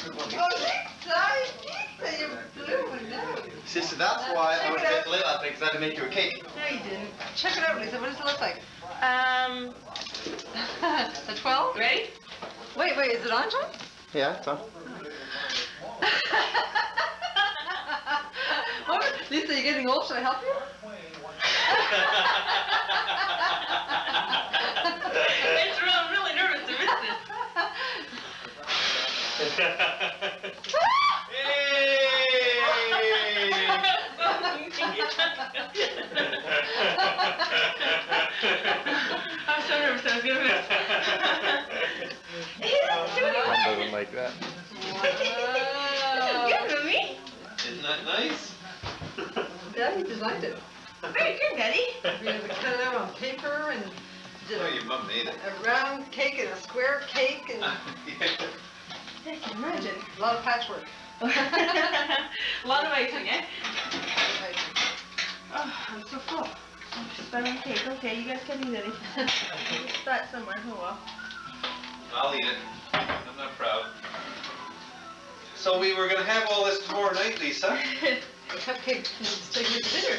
Lisa, you're blooming now. See, so that's why I was a bit late last night, because I had to make you a cake. No, you didn't. Check it out, Lisa. What does it look like? Um, A 12? ready? Wait, wait, is it on, John? Yeah, it's on. what? Lisa, you're getting old. Should I help you? it's real, I'm really nervous to miss I'm so nervous, I was gonna miss. One doesn't like that. Wow. Good, Mommy. Isn't that nice? Yeah, you designed it. Very good, Daddy. We had to cut it out on paper and did Oh, your mum made it. a round cake and a square cake and I can imagine. a lot of patchwork. A lot of icing, eh? Oh, I'm so full. I'm just by my cake. Okay, you guys can eat it. Start somewhere. Oh well. I'll eat it. I'm not proud. So we were gonna have all this tomorrow night, Lisa. The cupcake is taking it to dinner.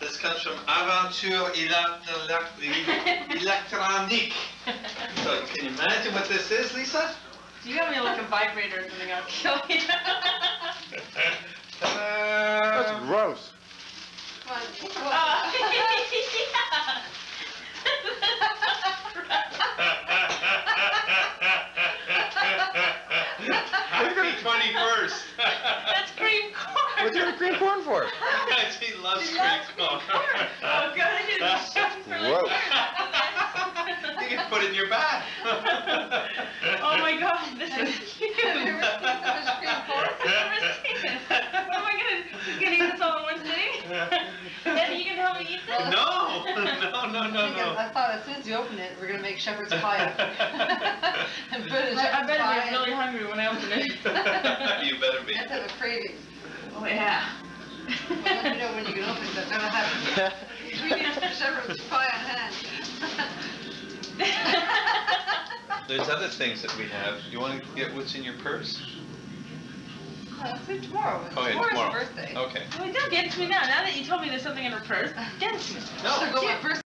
This comes from Aventure Electronique. So can you imagine what this is, Lisa? you got me like a vibrator or something, I'll kill you. Ta-da! gross. Come on, take one. Uh, Happy twenty-first. That's cream corn. What's your green corn for? She loves She cream loves corn. Oh god, I didn't shop for like Whoa. You can put it in your bag. Oh my god, this is cute. Have you ever seen such cream corn? I've never seen it. What am I gonna, gonna eat this all in one sitting? Daddy, you can help me eat this? No, no, no, no, no. I thought as soon as you open it, we're gonna make shepherd's pie. And put it in I, I shepherd's better pie. be really hungry when I open it. You better be. I have a craving. Oh yeah. Well, let me know when you can open it, but then I'll have we need some shepherd's pie on hand. There's other things that we have. You wanna get what's in your purse? Uh, see tomorrow. Oh, yeah, Tomorrow's tomorrow. birthday. Okay. Well, don't get it to me now. Now that you told me there's something in her purse, get it to me. No. So go my birthday.